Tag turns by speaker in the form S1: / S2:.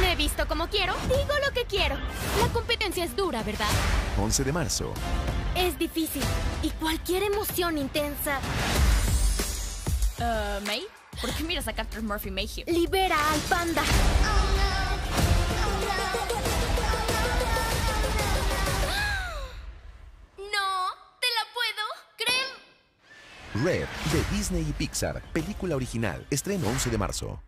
S1: Me he visto como quiero, digo lo que quiero. La competencia es dura, ¿verdad?
S2: 11 de marzo.
S1: Es difícil. Y cualquier emoción intensa
S3: Uh, May, ¿por qué miras a Captain Murphy Mayhew?
S1: libera al panda.
S3: No, te la puedo. Creen.
S2: Red, de Disney y Pixar. Película original. Estreno 11 de marzo.